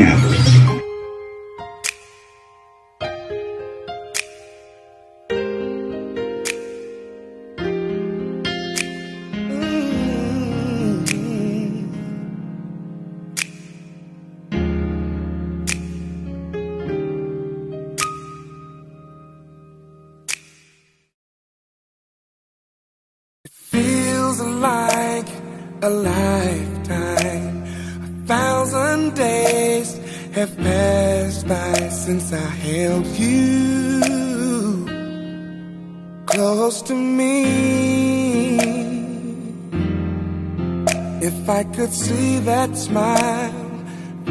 Maverick. Feels like a lifetime. Thousand days have passed by since I held you close to me. If I could see that smile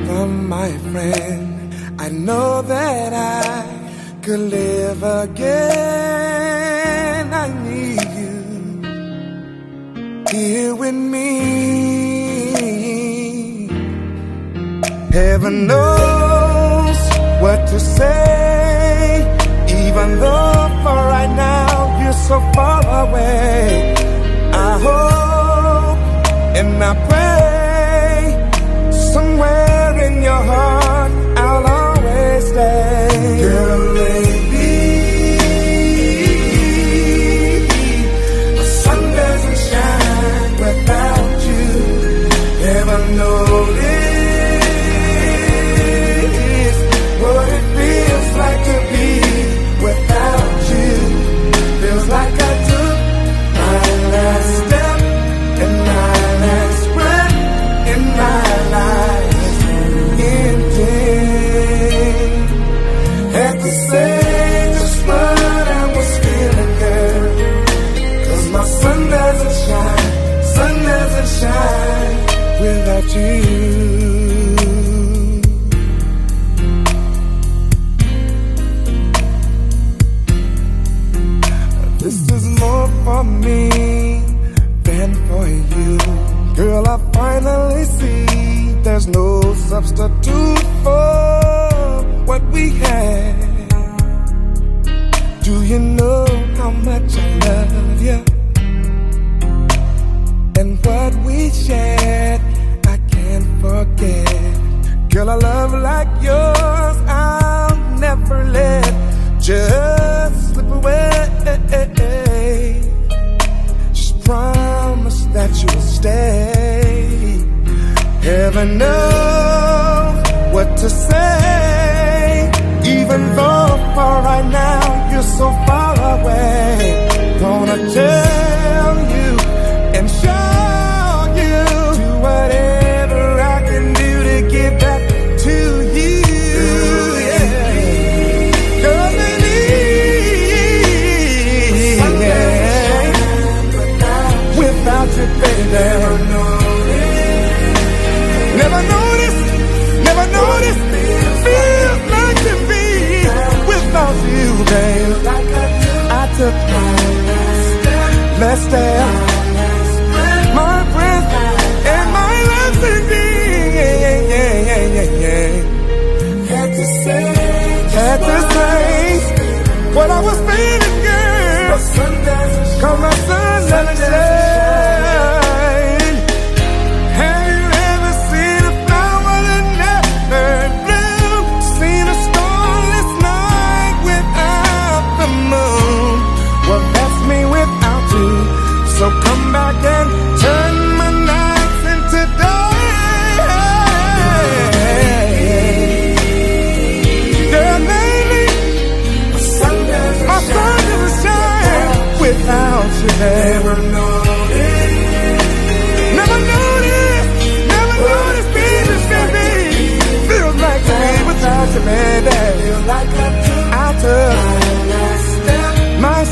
from my friend, I know that I could live again. I need you here with me. Heaven knows what to say, even though for right now you're so far away. I hope and I pray without you. This is more for me than for you. Girl, I finally see there's no substitute for what we had. Do you know how much I love you? And what we shared, love like yours, I'll never let just slip away. Just promise that you'll stay. Heaven knows what to say. Even though for right now you're so far away, gonna tell Never noticed, never noticed. Like to be without you, babe. I took Never noticed, never noticed, never noticed, baby, baby. Feels like to be without you, baby. Feels I took my